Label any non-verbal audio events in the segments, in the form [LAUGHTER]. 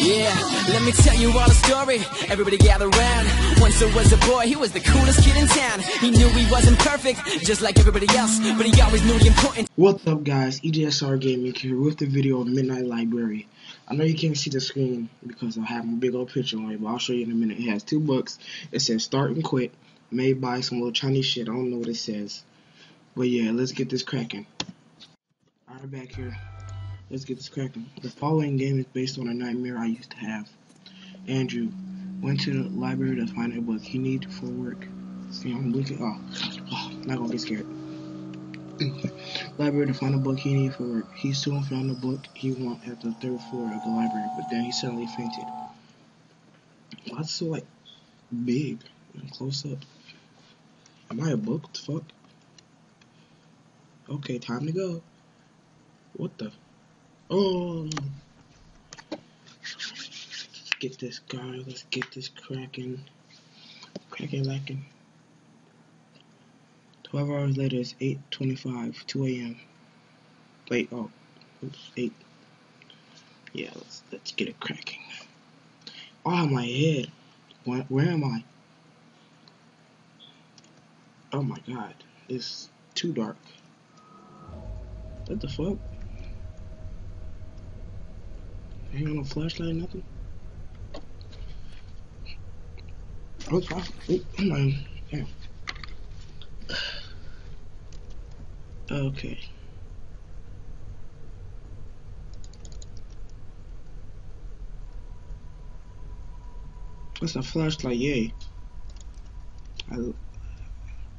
Yeah, let me tell you all a story. Everybody gather round. Once there was a boy, he was the coolest kid in town. He knew he wasn't perfect, just like everybody else, but he always knew the important. What's up guys, EJSR Gaming here with the video of Midnight Library. I know you can't see the screen because I have my big old picture on it, but I'll show you in a minute. It has two books. It says Start and Quit, made by some little Chinese shit. I don't know what it says. But yeah, let's get this cracking. Alright, back here. Let's get this cracking. The following game is based on a nightmare I used to have. Andrew went to the library to find a book he needed for work. See, I'm looking. Oh, oh not gonna get scared. [LAUGHS] library to find a book he needed for work. He soon found the book he wanted at the third floor of the library, but then he suddenly fainted. That's so like big and close up. Am I a book? The fuck? Okay, time to go. What the? Oh. Let's get this guy. Let's get this cracking. Cracking lacking. 12 hours later, it's 8.25, 2 a.m. Wait, oh, oops, 8. Yeah, let's, let's get it cracking. Oh, my head. Where, where am I? Oh my god, it's too dark. What the fuck? Ain't got no flashlight, nothing. Oh, it's fine. Come on. Damn. Okay. That's a flashlight, yay. I...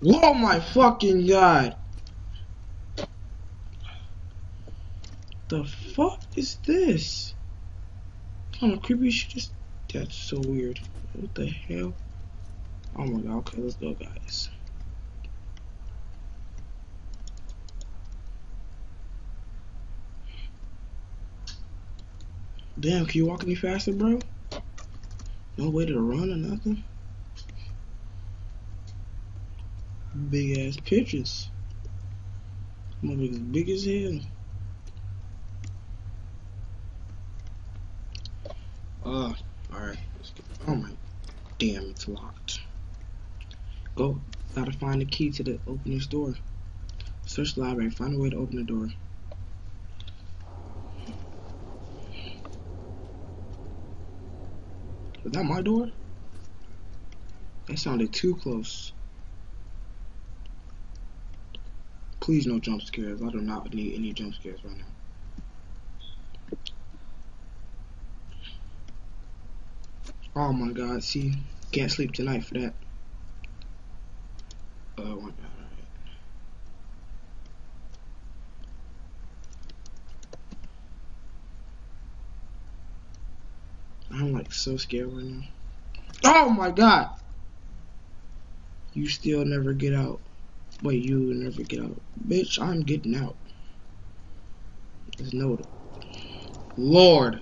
Oh my fucking god! The fuck is this? Of creepy shit is that's so weird. What the hell? Oh my god, okay, let's go guys. Damn, can you walk any faster, bro? No way to run or nothing? Big ass pictures. Motherfuckers big as hell. Uh, alright. Oh my. Damn, it's locked. Go. Gotta find the key to the open this door. Search the library. Find a way to open the door. Was that my door? That sounded too close. Please no jump scares. I do not need any jump scares right now. Oh my god, see, can't sleep tonight for that. Oh my god, I'm like so scared right now. Oh my god! You still never get out. Wait, you never get out. Bitch, I'm getting out. There's no Lord.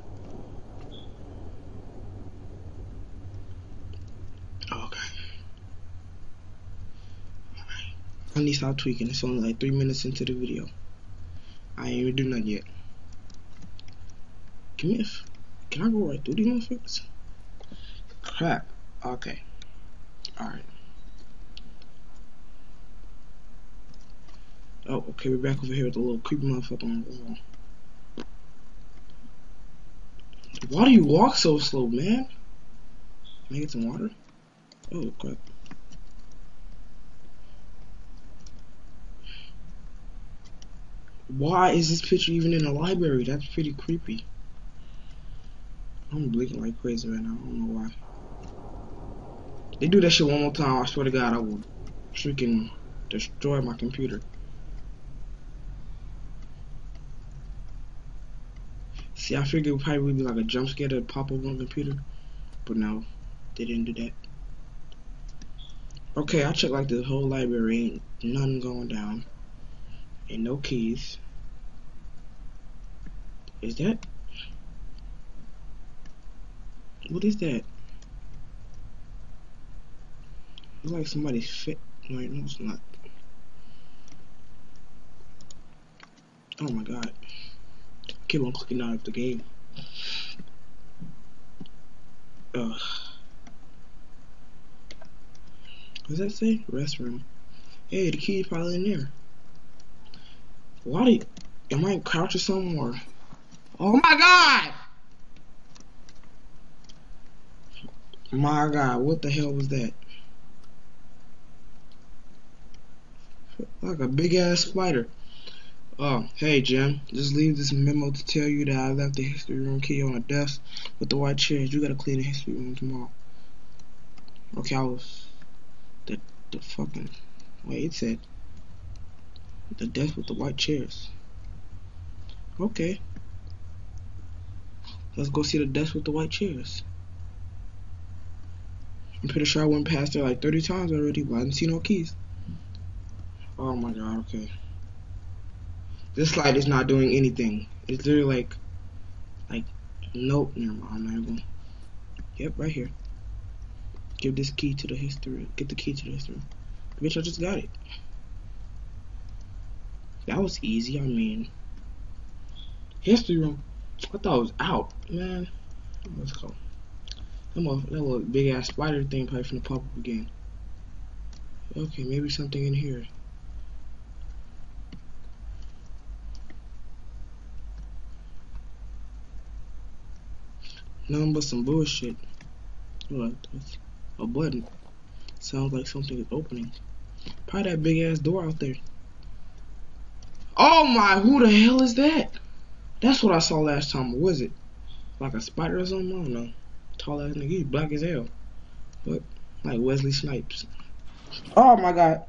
I need to stop tweaking. It's only like three minutes into the video. I ain't even do nothing yet. Can me can I go right through these motherfuckers? Crap. Okay. Alright. Oh, okay, we're back over here with a little creepy motherfucker on the wall. Why do you walk so slow, man? Can I get some water? Oh, crap. Why is this picture even in the library? That's pretty creepy. I'm blinking like crazy right now. I don't know why. They do that shit one more time, I swear to God, I will freaking destroy my computer. See, I figured it would probably be like a jump scare to pop up on the computer. But no, they didn't do that. Okay, I checked like the whole library, ain't nothing going down and no keys. Is that? What is that? Looks like somebody's fit. Wait, no, it's not. Oh my god. I keep on clicking out of the game. Ugh. What does that say? Restroom. Hey, the key's probably in there. Why you, am I crouching somewhere? Oh my god! My god, what the hell was that? Like a big ass spider. Oh, hey Jim, just leave this memo to tell you that I left the history room key on a desk with the white chairs. You gotta clean the history room tomorrow. Okay, I was the the fucking wait. It said the desk with the white chairs. Okay, let's go see the desk with the white chairs. I'm pretty sure I went past there like 30 times already, but I didn't see no keys. Oh my god, okay. This slide is not doing anything. It's literally like, like, nope, never mind, I'm not going. Yep, right here. Give this key to the history. Get the key to the history. Bitch, I just got it. That was easy, I mean. History room. I thought it was out, man. Let's go. That, that little big ass spider thing probably finna pop up again. Okay, maybe something in here. Nothing but some bullshit. What? A button. Sounds like something is opening. Probably that big ass door out there. Oh my, who the hell is that? That's what I saw last time. What was it? Like a spider or something? I don't know. Tall ass nigga. He's black as hell. But, like Wesley Snipes. Oh my god.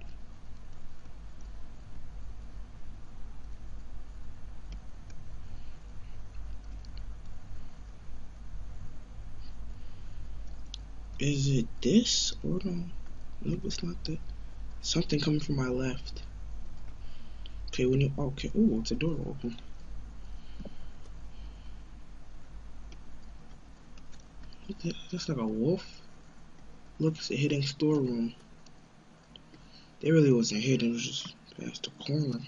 Is it this? Or no? Nope, it's not that. Something coming from my left. Okay, when you okay, oh, it's a door open. That's like a wolf. Look, it's a hidden storeroom. It really wasn't hidden, it was just past the corner.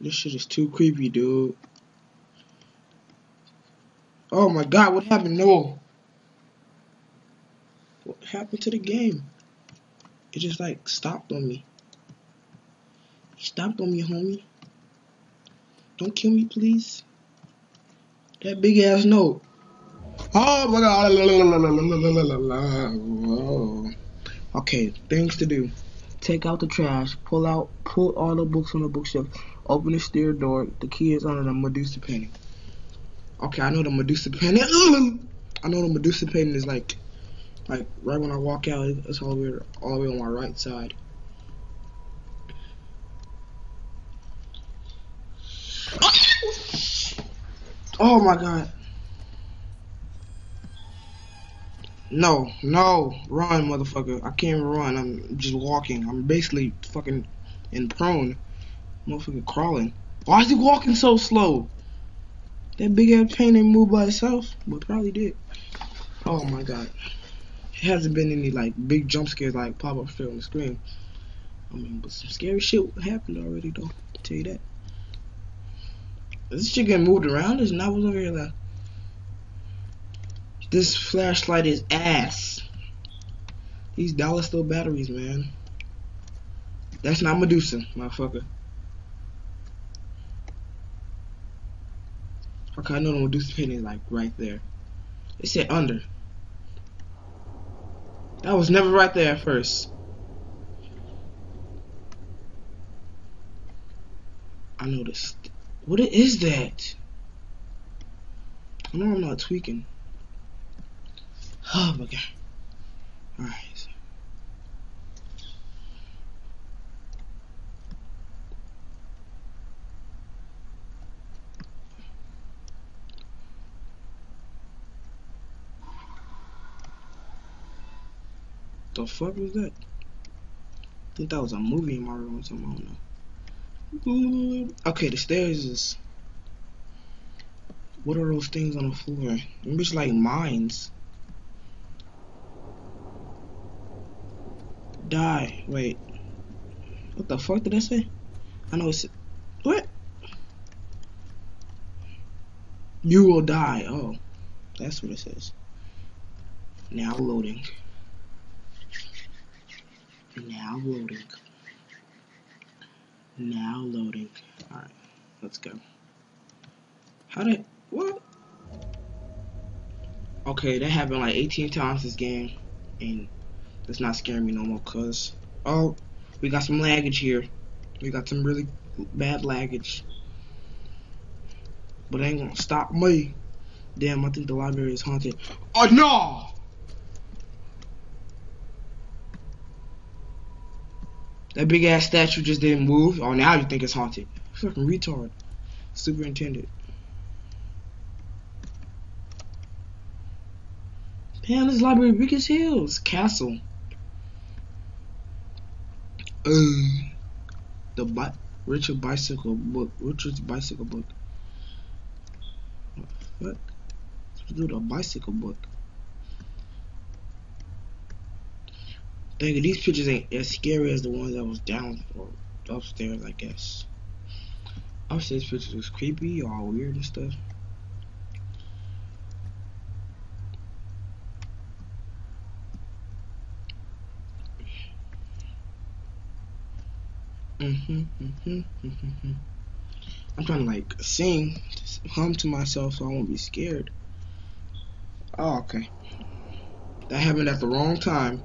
This shit is too creepy, dude. Oh my god, what happened? No. What happened to the game? It just like stopped on me. He stopped on me, homie. Don't kill me, please. That big ass note. Oh my god. Okay, things to do. Take out the trash. Pull out, pull all the books on the bookshelf. Open the stair door. The key is under the Medusa painting. Okay, I know the Medusa painting. [LAUGHS] I know the Medusa painting is like, like right when I walk out, it's all the way, all the way on my right side. Oh my god. No, no, run, motherfucker. I can't run. I'm just walking. I'm basically fucking in prone. Motherfucker crawling. Why is he walking so slow? That big ass pain didn't move by itself, but probably did. Oh my god. Hasn't been any like big jump scares like pop up straight on the screen. I mean, but some scary shit happened already though. I'll tell you that. This shit getting moved around? There's not what's over here left. This flashlight is ass. These dollar store batteries, man. That's not Medusa, motherfucker. Okay, I know the Medusa painting is like right there. It said under. That was never right there at first. I noticed. What is that? I know I'm not tweaking. Oh my god. Alright. The fuck was that? I think that was a movie in my room or something, I don't know. Okay, the stairs is. What are those things on the floor? Maybe it's like mines. Die. Wait. What the fuck did I say? I know it's. What? You will die. Oh, that's what it says. Now loading. Now loading. Now loading. Alright, let's go. How did what? Okay, that happened like 18 times this game, and it's not scaring me no more. Cause oh, we got some laggage here. We got some really bad laggage, but it ain't gonna stop me. Damn, I think the library is haunted. Oh no! That big ass statue just didn't move. Oh, now you think it's haunted. Fucking retard. Superintendent. Damn, this library big as hills. Castle. Uh, the bi Richard bicycle book. Richard's bicycle book. What? Let's do the bicycle book. Dang, these pictures ain't as scary as the ones that was down or upstairs, I guess. Upstairs pictures was creepy, all weird and stuff. Mm-hmm, mm-hmm, mm-hmm. I'm trying to like sing, hum to myself so I won't be scared. Oh, okay. That happened at the wrong time.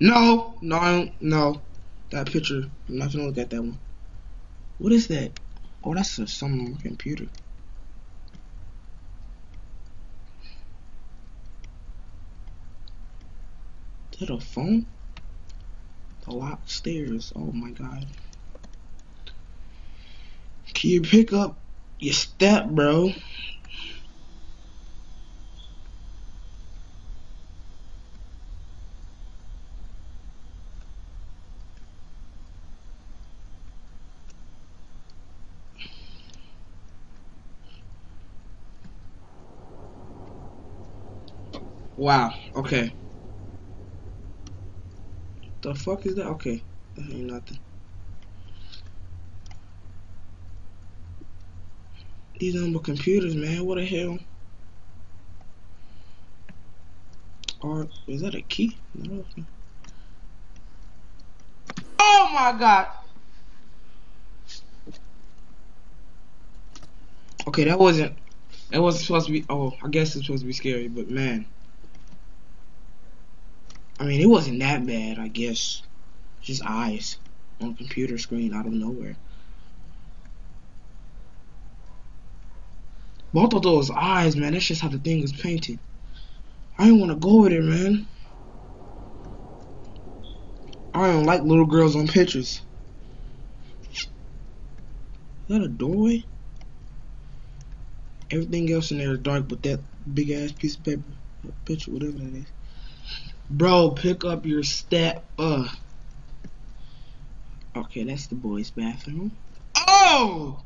No, no, no. That picture. I'm not gonna look at that one. What is that? Oh, that's a, some computer. Is that a phone? The locked stairs. Oh my god. Can you pick up your step, bro? Wow. Okay. The fuck is that? Okay. That ain't nothing. These number computers, man. What the hell? Or is that a key? No. Oh my god. Okay, that wasn't. That wasn't supposed to be. Oh, I guess it's supposed to be scary, but man. I mean, it wasn't that bad, I guess. Just eyes on a computer screen out of nowhere. Both of those eyes, man, that's just how the thing was painted. I didn't want to go with it, man. I don't like little girls on pictures. Is that a doorway? Everything else in there is dark, but that big ass piece of paper, picture, whatever that is. Bro, pick up your step. Uh. Okay, that's the boys' bathroom. Oh!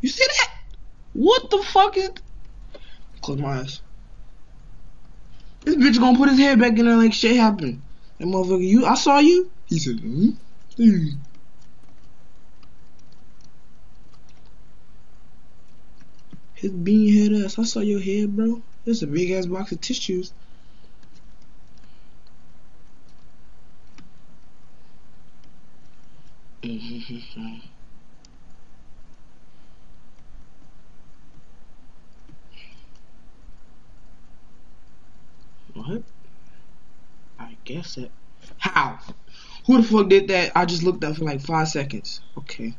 You see that? What the fuck is? Close my eyes. This bitch gonna put his head back in there like shit happened. That motherfucker, you, I saw you. He said, hmm? hmm. His bean head ass. I saw your head, bro. There's a big ass box of tissues. What? I guess it. How? Who the fuck did that? I just looked up for like five seconds. Okay.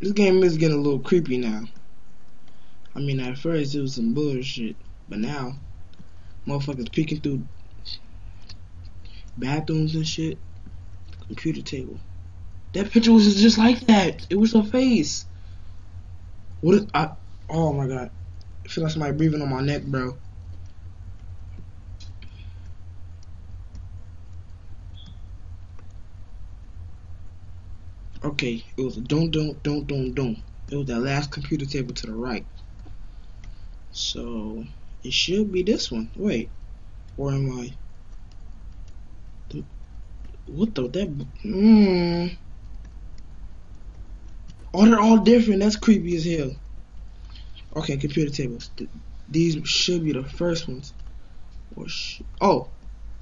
This game is getting a little creepy now. I mean, at first it was some bullshit, but now Motherfuckers peeking through bathrooms and shit. Computer table. That picture was just like that. It was her face. What is I oh my god. I feel like somebody breathing on my neck, bro. Okay, it was a don't don't don't don't don't. It was that last computer table to the right. So it should be this one. Wait. Or am I? What the that? Mmm. Oh, they're all different. That's creepy as hell. Okay, computer tables. These should be the first ones. Or oh,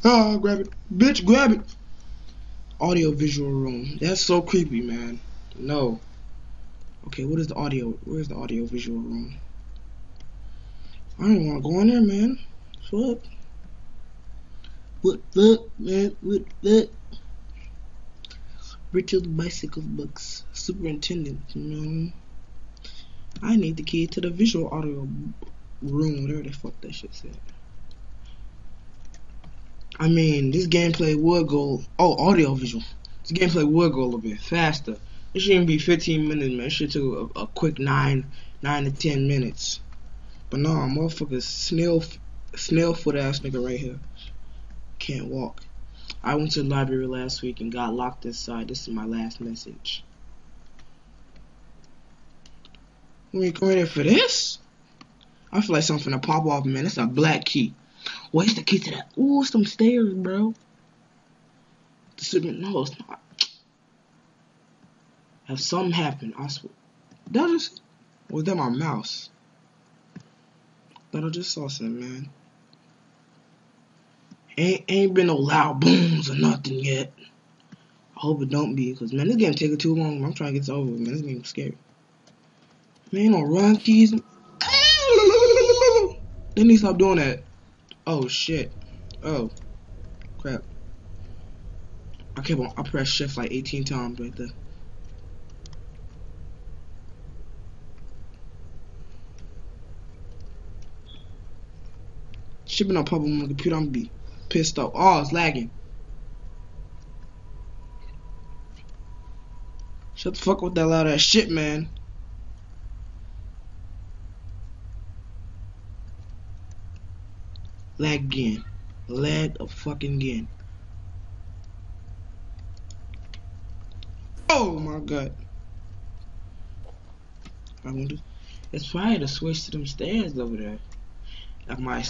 ah, grab it, bitch, grab it. Audio visual room. That's so creepy, man. No. Okay, what is the audio? Where's the audio visual room? I don't want to go in there, man. Fuck. What the man? What the? Richard Bicycle Books. Superintendent, know. I need the key to the visual audio room, whatever the fuck that shit said. I mean, this gameplay would go. Oh, audio visual. This gameplay would go a little bit faster. It shouldn't be 15 minutes, man. It should take a, a quick nine, nine to 10 minutes. But no, nah, motherfucker, snail, snail foot ass nigga right here. Can't walk. I went to the library last week and got locked inside. This is my last message. We come in for this? I feel like something to pop off, man. It's a black key. Where's the key to that? Ooh, some stairs, bro. No, it's not. Have something happened, I swear. That just was that my mouse? I just something, man. Ain't ain't been no loud booms or nothing yet. I hope it don't be, cause man, this game taking too long. I'm trying to get this over, man. This game scary. Man, no run keys. They need to stop doing that. Oh shit. Oh. Crap. I kept on I pressed shift like 18 times right there. Shipping on public on the computer, I'm gonna be pissed off. Oh, it's lagging. Shut the fuck with that loud ass shit, man. Lag again. Lag a fucking again. Oh my god. I wonder. It's probably to switch to them stairs over there. Like my.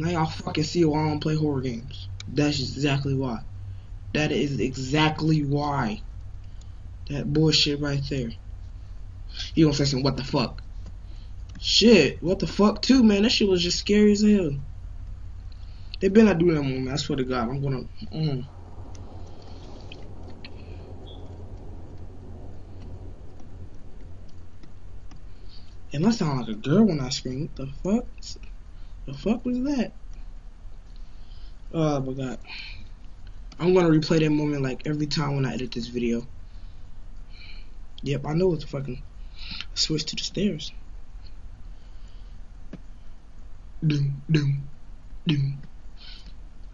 Now y'all fucking see why I don't play horror games. That's exactly why. That is exactly why. That bullshit right there. You gonna say some what the fuck? Shit, what the fuck too, man? That shit was just scary as hell. They better not do that more, man. I swear to God, I'm gonna. Mm. And I sound like a girl when I scream. What the fuck? The fuck was that? Oh my god. I'm gonna replay that moment like every time when I edit this video. Yep, I know it's fucking switch to the stairs. Doom, doom, doom.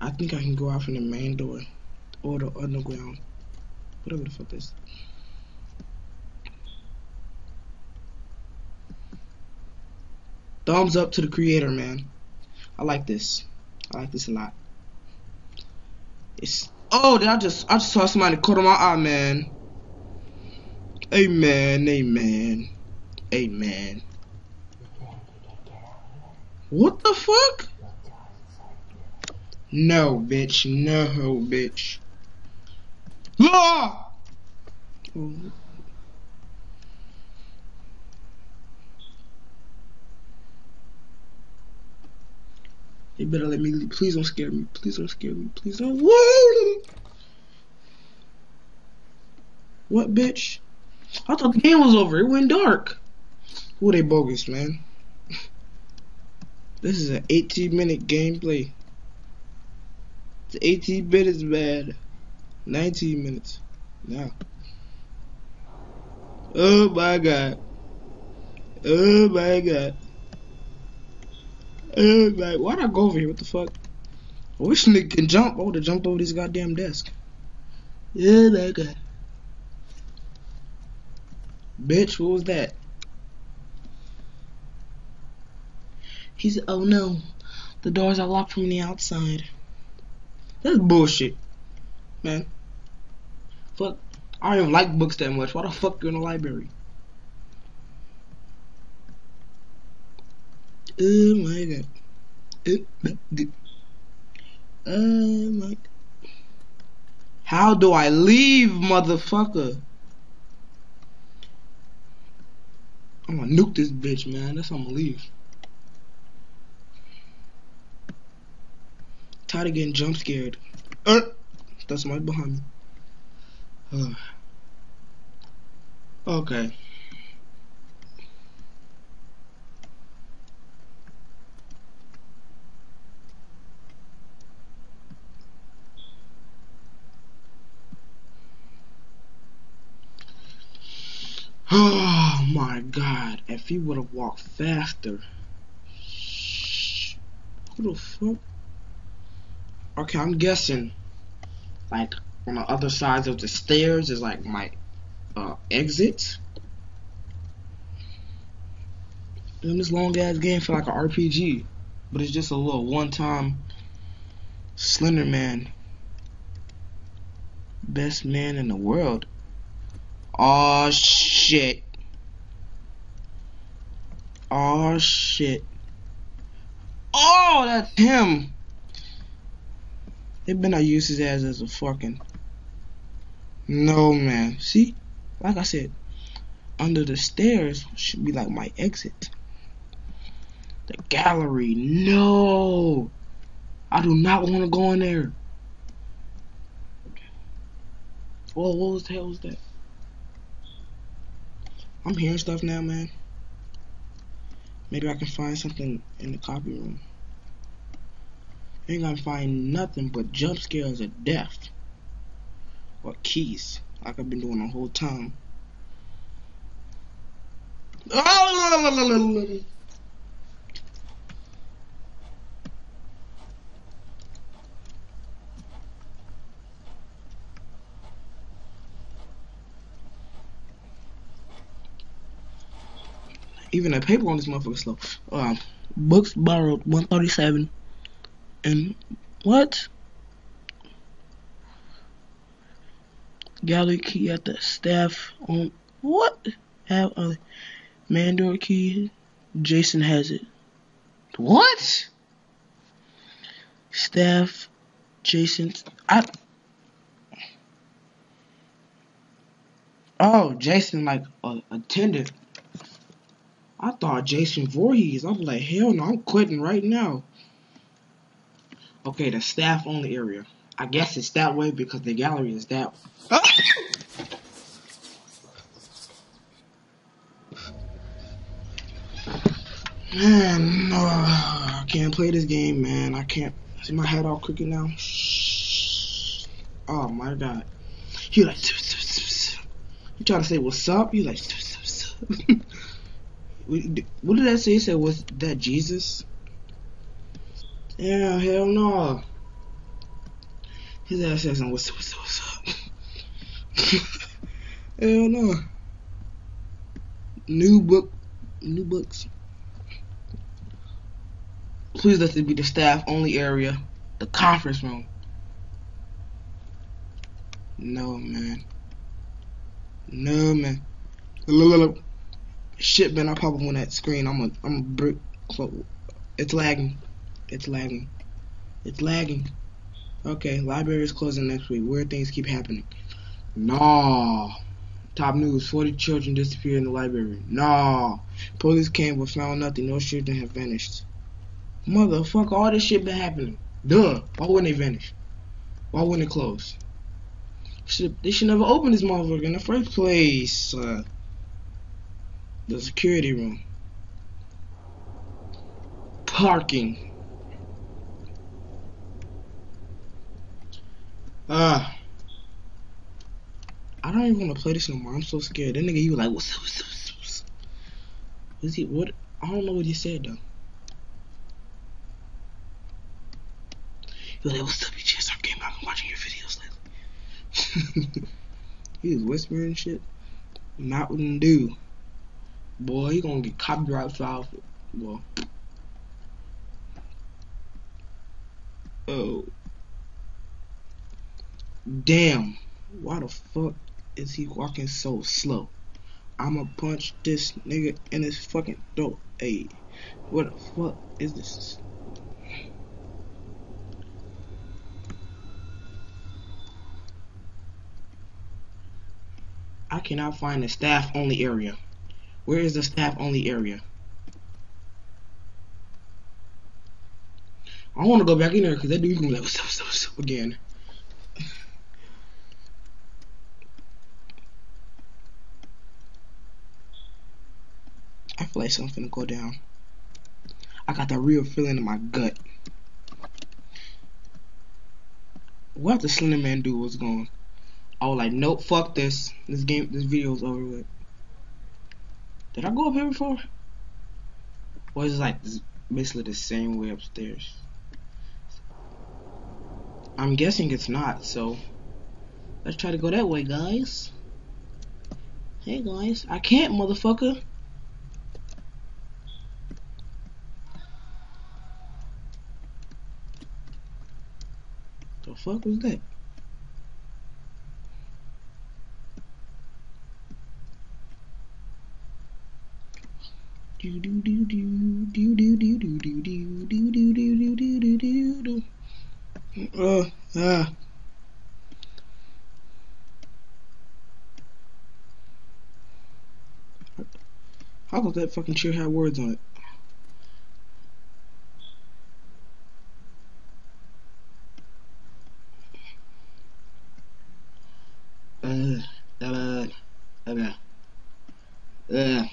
I think I can go out from the main door or the underground. Whatever the fuck this. Thumbs up to the creator, man. I like this. I like this a lot. It's oh, did I just I just saw somebody cut on my eye, man. Amen, amen, amen. What the fuck? No, bitch. No, bitch. Ah! They better let me leave. Please don't scare me. Please don't scare me. Please don't. Whoa! What, bitch? I thought the game was over. It went dark. Who they bogus, man? This is an 18 minute gameplay. The 18 bit is bad. 19 minutes. Now. Oh my god. Oh my god. Uh, like, why'd I go over here? What the fuck? I wish nigga can jump. I would've jumped over this goddamn desk. Yeah, that guy. Bitch, what was that? He said, oh no, the doors are locked from the outside. That's bullshit, man. Fuck, I don't even like books that much. Why the fuck you in the library? Oh my god. Oh my. How do I leave, motherfucker? I'm gonna nuke this bitch, man. That's how I'm gonna leave. Tired of getting jump scared. Uh, that's my behind me. Uh. Okay. Oh my god, if he would have walked faster. Who the fuck? Okay, I'm guessing like on the other sides of the stairs is like my uh, exit. And this long ass game for like an RPG, but it's just a little one time Slender Man. Best man in the world. Oh shit. Oh shit. Oh, that's him. They better use his ass as a fucking. No man. See, like I said, under the stairs should be like my exit. The gallery. No. I do not want to go in there. Whoa, what the hell was that? I'm hearing stuff now, man. Maybe I can find something in the copy room. Ain't gonna find nothing but jump scares of death. Or keys, like I've been doing the whole time. Even the paper on this motherfucker slow. Um, books borrowed 137. And what? Gallery key at the staff on what? Have a Mandor key. Jason has it. What? Staff. Jason. I. Oh, Jason like a attendant. I thought Jason Voorhees. I'm like, hell no, I'm quitting right now. Okay, the staff only area. I guess it's that way because the gallery is that. Man, no, I can't play this game, man. I can't. See my head all crooked now. Oh my god. He like, [LAUGHS] you trying to say what's up? You like, [LAUGHS] what did that say? He said, was that Jesus? Yeah, hell no. His ass says, what's, what's, what's up? [LAUGHS] hell no. New book, new books. Please let it be the staff only area, the conference room. No, man. No, man. Shit, man, I pop up on that screen. I'm a, I'm a brick. It's lagging. It's lagging. It's lagging. Okay, library is closing next week. Weird things keep happening. Nah. Top news: 40 children disappeared in the library. Nah. Police came but found nothing. No children have vanished. Motherfucker, all this shit been happening. Duh. Why wouldn't they vanish? Why wouldn't it close? Should, they should never open this motherfucker in the first place. Uh, the security room. Parking. Ah. Uh, I don't even want to play this no more. I'm so scared. That nigga, he was like, what's up, what's up, what's up? Was he, what? I don't know what he said, though. He was like, what's up, you just game? I've been watching your videos lately. [LAUGHS] he was whispering shit. Mountain Dew. Boy, he gonna get copyright filed for, well. Oh. Damn. Why the fuck? is he walking so slow? I'ma punch this nigga in his fucking throat. Hey, what the fuck is this? I cannot find the staff only area. Where is the staff only area? I want to go back in there because that dude can be like, what's up, again. I feel like something go down. I got that real feeling in my gut. What the Slender Man dude was going? I was like, nope, fuck this. This game, this video's over with. Did I go up here before? Or is it like basically the same way upstairs? I'm guessing it's not, so let's try to go that way, guys. Hey guys, I can't, motherfucker. The fuck was that? Do do do do do do do do do do do do do do do. Uh, ah. How about that fucking chair have words on it? Uh, uh, uh, uh, uh.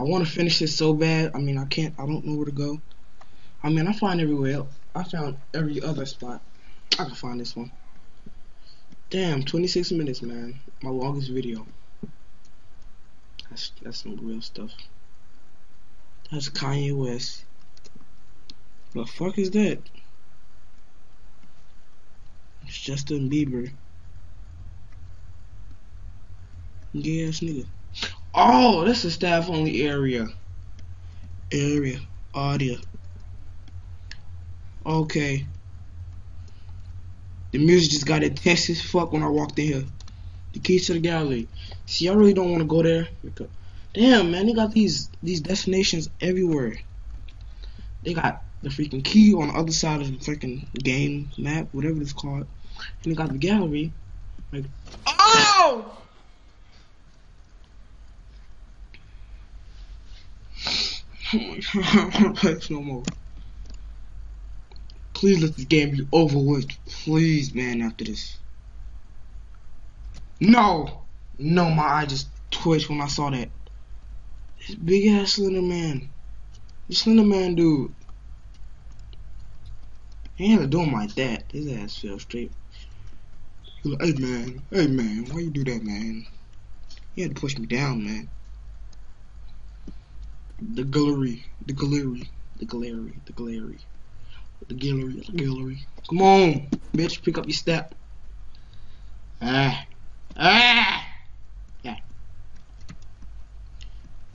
I want to finish this so bad. I mean, I can't. I don't know where to go. I mean, I find everywhere else. I found every other spot. I can find this one. Damn, 26 minutes, man. My longest video. That's that's some real stuff. That's Kanye West. The fuck is that? It's Justin Bieber. Gay ass nigga. Oh, that's a staff only area. Area. Audio. Okay. The music just got intense as fuck when I walked in here. The keys to the gallery. See, I really don't want to go there. Damn, man, they got these these destinations everywhere. They got the freaking key on the other side of the freaking game map, whatever it's called. And they got the gallery. Like, oh! Oh my god, Want to play this no more. Please let this game be over with. Please, man, after this. No! No, my eye just twitched when I saw that. This big ass Slender Man. The Slender Man dude. He had to do him like that. His ass fell straight. Like, hey man, hey man, why you do that, man? He had to push me down, man. The gallery, the gallery, the gallery, the gallery. The gallery, the gallery. Come on, bitch, pick up your step. Ah. Ah! Yeah.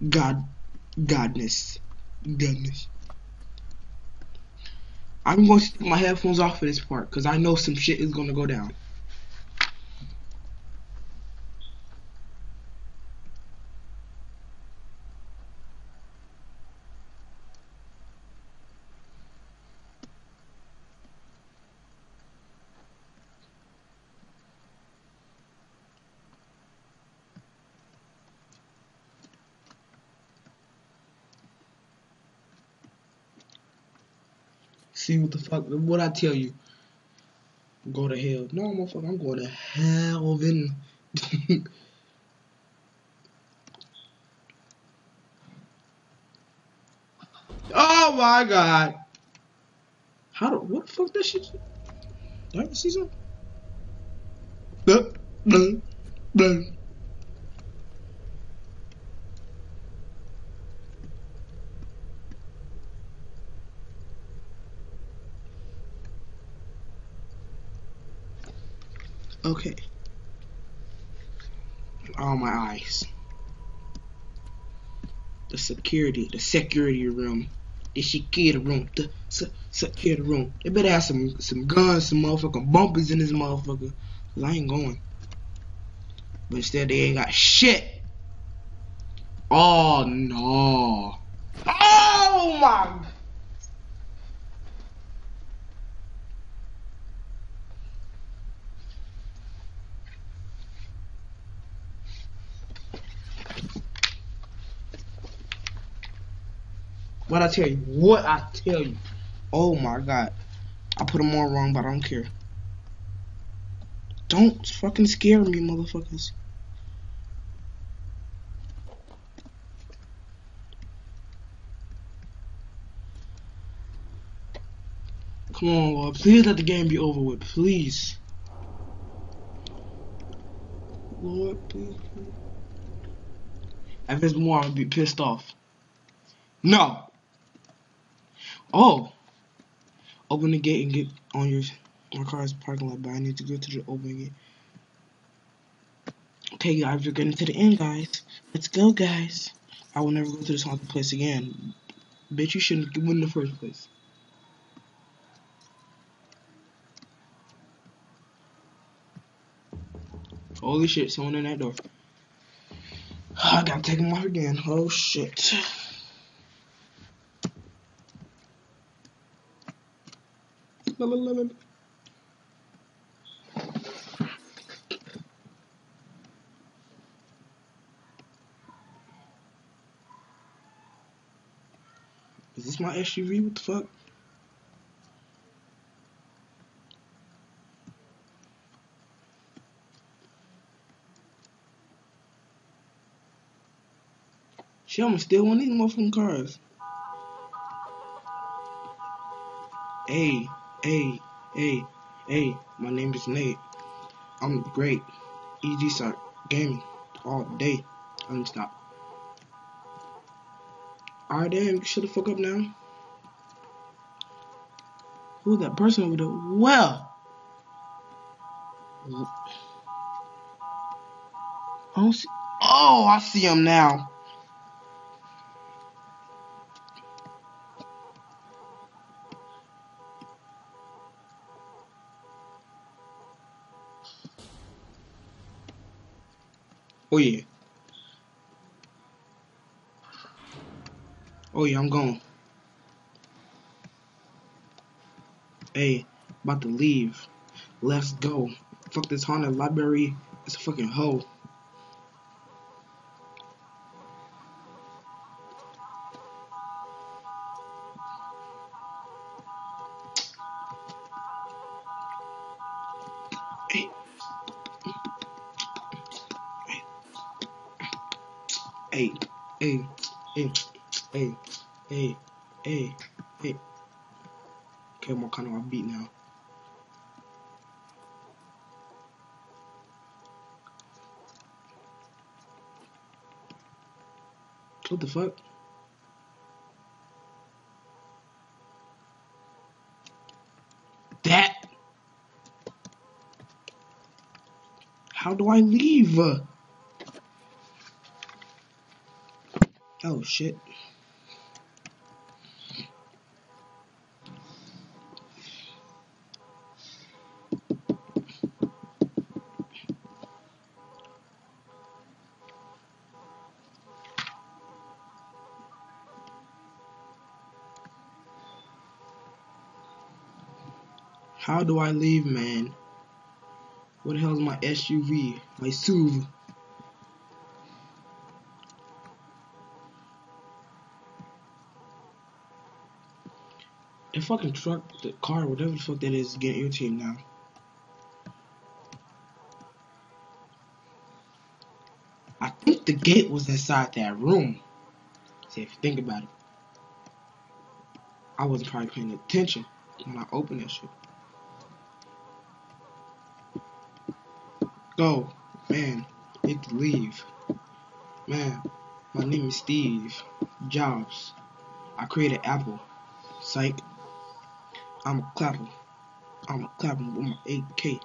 God. Godness. Godness. I'm going to take my headphones off for this part because I know some shit is going to go down. What the fuck, what I tell you. Go to hell. No, motherfucker, I'm going to hell heaven. [LAUGHS] oh my god. How do, what the fuck that shit? Did I ever see something? Blah, blah, blah. Okay. All my eyes. The security, the security room, the security room, the se security room. They better have some some guns, some motherfucking bumpers in this motherfucker. Cause I ain't going. But instead they ain't got shit. Oh no. Oh my What I tell you? What I tell you? Oh my god. I put them all wrong, but I don't care. Don't fucking scare me, motherfuckers. Come on, Lord. Please let the game be over with. Please. Lord, please. If it's more, I'll be pissed off. No. Oh. Open the gate and get on your my car's parking lot, but I need to go to the open gate. Okay, guys, we're getting to the end, guys. Let's go, guys. I will never go to this haunted place again. Bitch, you shouldn't win in the first place. Holy shit, someone in that door. [SIGHS] I gotta take him off again. Oh shit. Is this my SUV? What the fuck? She almost steal one of these motherfucking cars. Hey, hey, hey, hey, my name is Nate. I'm great. EG start gaming all day. Stop. Alright, damn, shut the fuck up now. Who's that person over there? Well, I don't see. Oh, I see him now. Oh, yeah. Oh yeah, I'm gone. Hey, about to leave. Let's go. Fuck this haunted library. It's a fucking hoe. Hey, hey, hey, hey, hey, hey, hey. Okay, I'm kind of on beat now. What the fuck? That. How do I leave? Oh shit. How do I leave, man? What the hell is my SUV? My SUV? Fucking truck, the car, whatever the fuck that is, getting irritating now. I think the gate was inside that room. See, if you think about it. I wasn't probably paying attention when I opened that shit. Go. Man, need to leave. Man, my name is Steve Jobs. I created Apple. Psych. I'm a clapper. I'm a clapper with my 8K.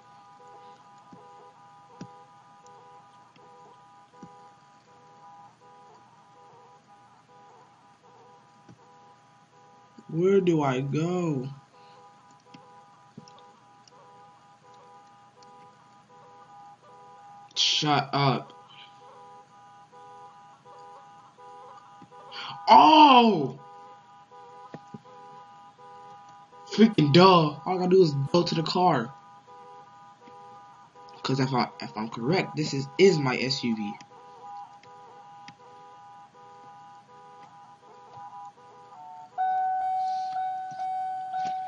Where do I go? Shut up. Oh! Freaking duh. All I gotta do is go to the car. Cause if I if I'm correct, this is is my SUV.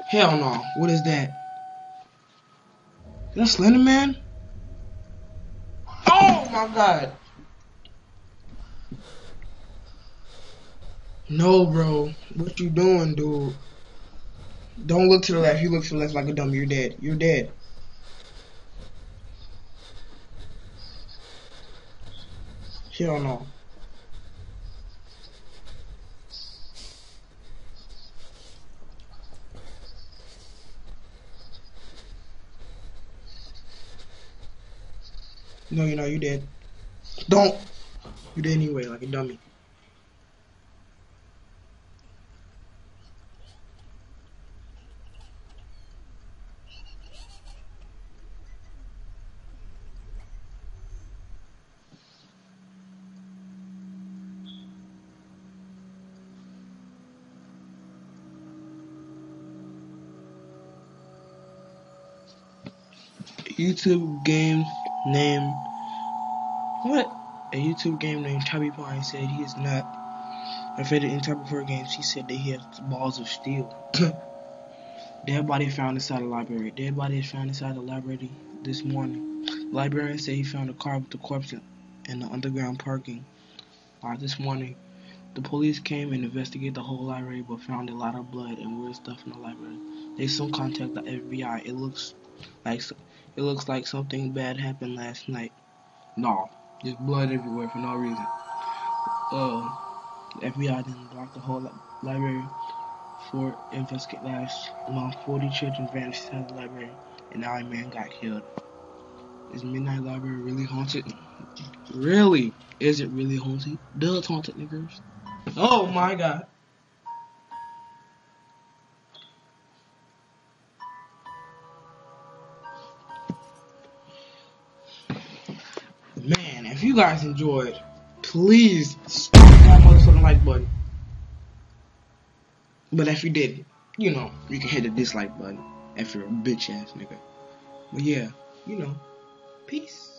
Hell no. What is that? Is that Slender Man? Oh my god. No, bro. What you doing, dude? Don't look to the left. You look to the left like a dummy. You're dead. You're dead. Hell no. No, you know, you're dead. Don't. You did anyway, like a dummy. YouTube game name what? A YouTube game named Chubby Pine said he is not afraid of any type of horror games. He said that he has balls of steel. [COUGHS] Dead body found inside the library. Dead body is found inside the library this morning. The librarian said he found a car with the corpse in the underground parking lot this morning. The police came and investigated the whole library but found a lot of blood and weird stuff in the library. They soon contacted the FBI. It looks like it looks like something bad happened last night. No, there's blood everywhere for no reason. Uh, the FBI then blocked the whole library for investigate last month. 40 children vanished of the library, and now a man got killed. Is Midnight Library really haunted? Really? Is it really haunted? Does haunted niggers? Oh my god. You guys enjoyed, please that motherfucking like button. But if you did, you know, you can hit the dislike button if you're a bitch ass nigga. But yeah, you know, peace.